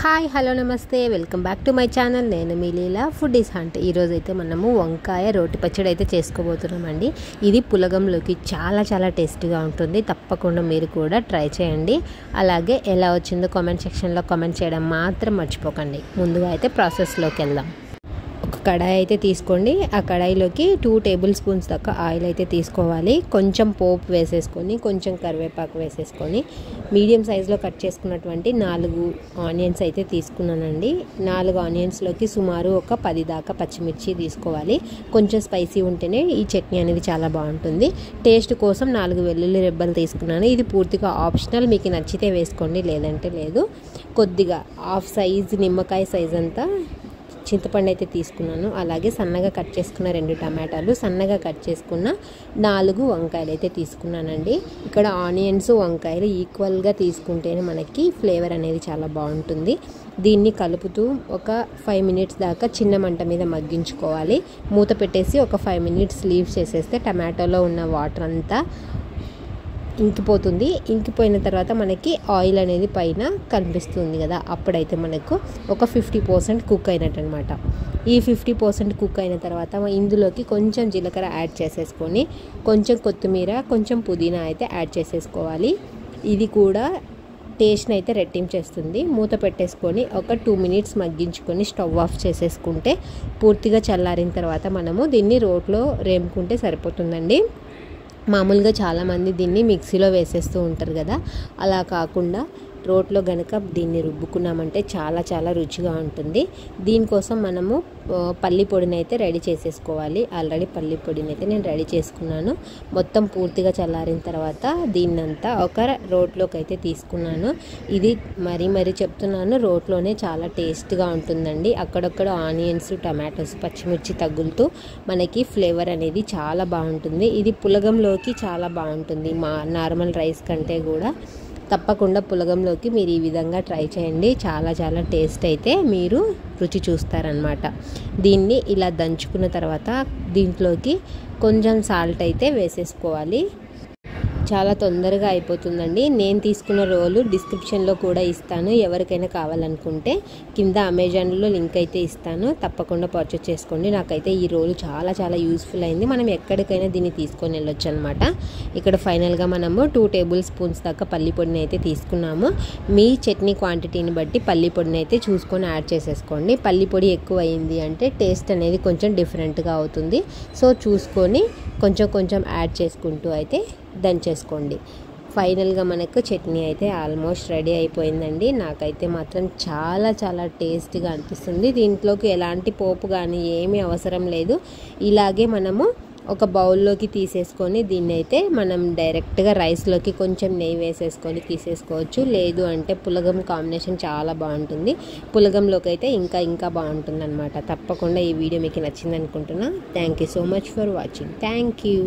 Hi hello నమస్తే. Welcome back to my channel. నేను మీ లీలా. Food is hunt. ఈరోజు అయితే మనము వంకాయ రోటి పచ్చడి అయితే చేసుకోబోతున్నామండి. ఇది పులగంలోకి చాలా చాలా టేస్టీగా ఉంటుంది. తప్పకుండా మీరు కూడా ట్రై చేయండి. అలాగే ఎలా వచ్చిందో కామెంట్ సెక్షన్లో కామెంట్ చేయడం మాత్రం మర్చిపోకండి. ముందుగా అయితే ప్రాసెస్లోకి వెళ్దాం. కడాయి అయితే తీసుకోండి. ఆ కడాయిలోకి టూ టేబుల్ స్పూన్స్ దాకా ఆయిల్ అయితే తీసుకోవాలి. కొంచెం పోపు వేసేసుకొని కొంచెం కరివేపాకు వేసేసుకొని మీడియం సైజులో కట్ చేసుకున్నటువంటి నాలుగు ఆనియన్స్ అయితే తీసుకున్నానండి. నాలుగు ఆనియన్స్లోకి సుమారు ఒక పది దాకా పచ్చిమిర్చి తీసుకోవాలి. కొంచెం స్పైసీ ఉంటేనే ఈ చట్నీ అనేది చాలా బాగుంటుంది. టేస్ట్ కోసం నాలుగు వెల్లుల్లి రెబ్బలు తీసుకున్నాను. ఇది పూర్తిగా ఆప్షనల్ మీకు నచ్చితే వేసుకోండి లేదంటే లేదు. కొద్దిగా హాఫ్ సైజ్ నిమ్మకాయ సైజ్ అంతా చింతపండు అయితే తీసుకున్నాను. అలాగే సన్నగా కట్ చేసుకున్న రెండు టమాటాలు సన్నగా కట్ చేసుకున్న నాలుగు వంకాయలు అయితే తీసుకున్నానండి. ఇక్కడ ఆనియన్స్ వంకాయలు ఈక్వల్గా తీసుకుంటేనే మనకి ఫ్లేవర్ అనేది చాలా బాగుంటుంది. దీన్ని కలుపుతూ ఒక ఫైవ్ మినిట్స్ దాకా చిన్న మంట మీద మగ్గించుకోవాలి. మూత పెట్టేసి ఒక ఫైవ్ మినిట్స్ లీవ్ చేసేస్తే టమాటోలో ఉన్న వాటర్ అంతా ఇంకిపోతుంది. ఇంకిపోయిన తర్వాత మనకి ఆయిల్ అనేది పైన కనిపిస్తుంది కదా. అప్పుడైతే మనకు ఒక ఫిఫ్టీ పర్సెంట్ కుక్ అయినట్టు అనమాట ఈ ఫిఫ్టీ పర్సెంట్ కుక్ అయిన తర్వాత ఇందులోకి కొంచెం జీలకర్ర యాడ్ చేసేసుకొని కొంచెం కొత్తిమీర కొంచెం పుదీనా అయితే యాడ్ చేసేసుకోవాలి. ఇది కూడా టేస్ట్ని అయితే రెట్టించేస్తుంది. మూత పెట్టేసుకొని ఒక టూ మినిట్స్ మగ్గించుకొని స్టవ్ ఆఫ్ చేసేసుకుంటే పూర్తిగా చల్లారిన తర్వాత మనము దీన్ని రోట్లో రేముకుంటే సరిపోతుందండి. మామూలుగా చాలామంది దీన్ని మిక్సీలో వేసేస్తూ ఉంటారు కదా. అలా కాకుండా రోట్లో గనక దీన్ని రుబ్బుకున్నామంటే చాలా చాలా రుచిగా ఉంటుంది. దీనికోసం మనము పల్లి పొడిని అయితే రెడీ చేసేసుకోవాలి. ఆల్రెడీ పల్లి పొడిని అయితే నేను రెడీ చేసుకున్నాను. మొత్తం పూర్తిగా చల్లారిన తర్వాత దీన్నంతా ఒక రోట్లోకి అయితే తీసుకున్నాను. ఇది మరీ మరీ చెప్తున్నాను రోట్లోనే చాలా టేస్ట్గా ఉంటుందండి. అక్కడక్కడ ఆనియన్స్ టమాటోస్ పచ్చిమిర్చి తగులుతూ మనకి ఫ్లేవర్ అనేది చాలా బాగుంటుంది. ఇది పులగంలోకి చాలా బాగుంటుంది. మా నార్మల్ రైస్ కంటే కూడా. తప్పకుండా పులగంలోకి మీరు ఈ విధంగా ట్రై చేయండి. చాలా చాలా టేస్ట్ అయితే మీరు రుచి చూస్తారనమాట దీన్ని ఇలా దంచుకున్న తర్వాత దీంట్లోకి కొంచెం సాల్ట్ అయితే వేసేసుకోవాలి. చాలా తొందరగా అయిపోతుందండి. నేను తీసుకున్న రోలు డిస్క్రిప్షన్లో కూడా ఇస్తాను. ఎవరికైనా కావాలనుకుంటే కింద అమెజాన్లో లింక్ అయితే ఇస్తాను. తప్పకుండా పర్చేస్ చేసుకోండి. నాకైతే ఈ రోలు చాలా చాలా యూస్ఫుల్ అయింది. మనం ఎక్కడికైనా దీన్ని తీసుకొని వెళ్ళొచ్చు అనమాట ఇక్కడ ఫైనల్గా మనము టూ టేబుల్ స్పూన్స్ దాకా పల్లి పొడిని అయితే తీసుకున్నాము. మీ చట్నీ క్వాంటిటీని బట్టి పల్లి పొడిని అయితే చూసుకొని యాడ్ చేసేసుకోండి. పల్లి పొడి ఎక్కువ అయింది అంటే టేస్ట్ అనేది కొంచెం డిఫరెంట్గా అవుతుంది. సో చూసుకొని కొంచెం కొంచెం యాడ్ చేసుకుంటూ అయితే దంచేసుకోండి ఫైనల్గా మనకు చట్నీ అయితే ఆల్మోస్ట్ రెడీ అయిపోయిందండి. నాకైతే మాత్రం చాలా చాలా టేస్టీగా అనిపిస్తుంది. దీంట్లోకి ఎలాంటి పోపు కానీ ఏమీ అవసరం లేదు. ఇలాగే మనము ఒక బౌల్లోకి తీసేసుకొని దీన్ని అయితే మనం డైరెక్ట్గా రైస్లోకి కొంచెం నెయ్యి వేసేసుకొని తీసేసుకోవచ్చు. లేదు అంటే పులగం కాంబినేషన్ చాలా బాగుంటుంది. పులగంలోకి అయితే ఇంకా ఇంకా బాగుంటుంది అనమాట తప్పకుండా ఈ వీడియో మీకు నచ్చింది అనుకుంటున్నా thank you so much for watching. Thank you.